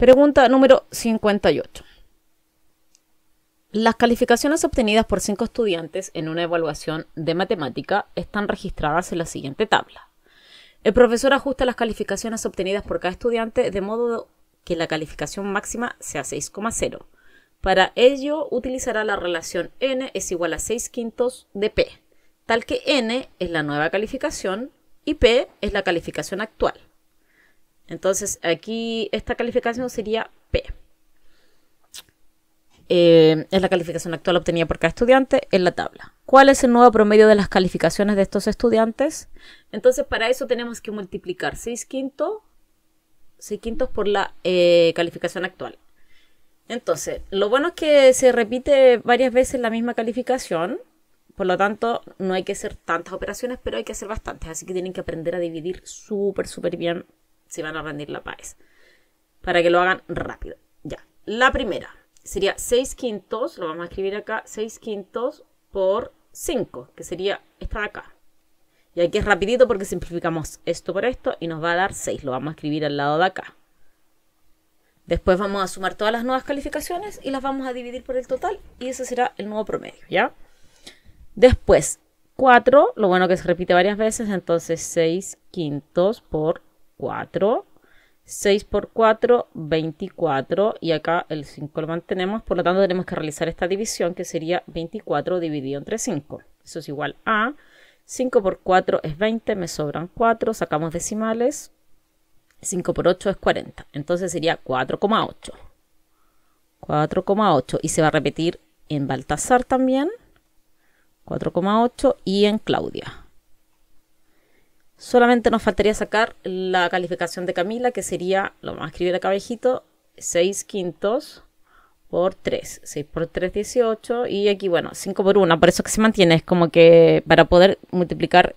Pregunta número 58. Las calificaciones obtenidas por cinco estudiantes en una evaluación de matemática están registradas en la siguiente tabla. El profesor ajusta las calificaciones obtenidas por cada estudiante de modo que la calificación máxima sea 6,0. Para ello utilizará la relación n es igual a 6 quintos de p, tal que n es la nueva calificación y p es la calificación actual. Entonces aquí esta calificación sería P. Eh, es la calificación actual obtenida por cada estudiante en la tabla. ¿Cuál es el nuevo promedio de las calificaciones de estos estudiantes? Entonces para eso tenemos que multiplicar 6 quintos, 6 quintos por la eh, calificación actual. Entonces, lo bueno es que se repite varias veces la misma calificación, por lo tanto, no hay que hacer tantas operaciones, pero hay que hacer bastantes. Así que tienen que aprender a dividir súper, súper bien si van a rendir la PAES. Para que lo hagan rápido. Ya. La primera sería 6 quintos, lo vamos a escribir acá, 6 quintos por 5, que sería esta de acá. Y aquí es rapidito porque simplificamos esto por esto y nos va a dar 6. Lo vamos a escribir al lado de acá. Después vamos a sumar todas las nuevas calificaciones y las vamos a dividir por el total y ese será el nuevo promedio, ¿ya? Después, 4, lo bueno que se repite varias veces, entonces 6 quintos por 4. 6 por 4, 24. Y acá el 5 lo mantenemos. Por lo tanto, tenemos que realizar esta división que sería 24 dividido entre 5. Eso es igual a 5 por 4 es 20. Me sobran 4. Sacamos decimales. 5 por 8 es 40. Entonces sería 4,8. 4,8. Y se va a repetir en Baltasar también. 4,8 y en Claudia. Solamente nos faltaría sacar la calificación de Camila, que sería, lo vamos a escribir acá abajito, 6 quintos por 3. 6 por 3, 18. Y aquí, bueno, 5 por 1. Por eso que se mantiene. Es como que para poder multiplicar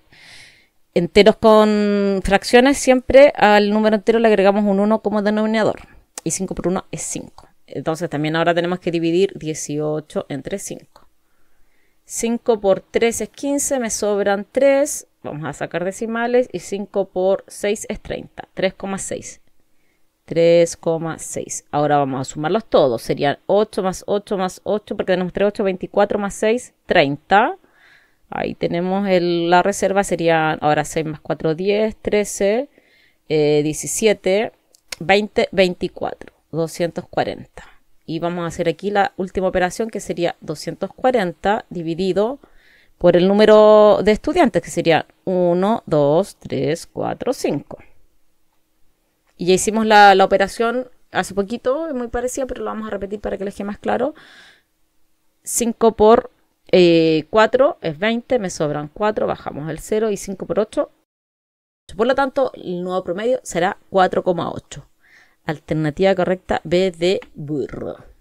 enteros con fracciones, siempre al número entero le agregamos un 1 como denominador. Y 5 por 1 es 5. Entonces también ahora tenemos que dividir 18 entre 5. 5 por 3 es 15, me sobran 3. Vamos a sacar decimales y 5 por 6 es 30. 3,6. 3,6. Ahora vamos a sumarlos todos. Serían 8 más 8 más 8, porque tenemos 3, 8, 24 más 6, 30. Ahí tenemos la reserva, serían ahora 6 más 4, 10, 13, 17, 20, 24, 240. Y vamos a hacer aquí la última operación que sería 240 dividido por el número de estudiantes, que sería 1, 2, 3, 4, 5. Y ya hicimos la, operación hace poquito, muy parecida, pero lo vamos a repetir para que les quede más claro. 5 por 4 eh, es 20, me sobran 4, bajamos el 0 y 5 por 8. Por lo tanto, el nuevo promedio será 4,8. Alternativa correcta B de burro.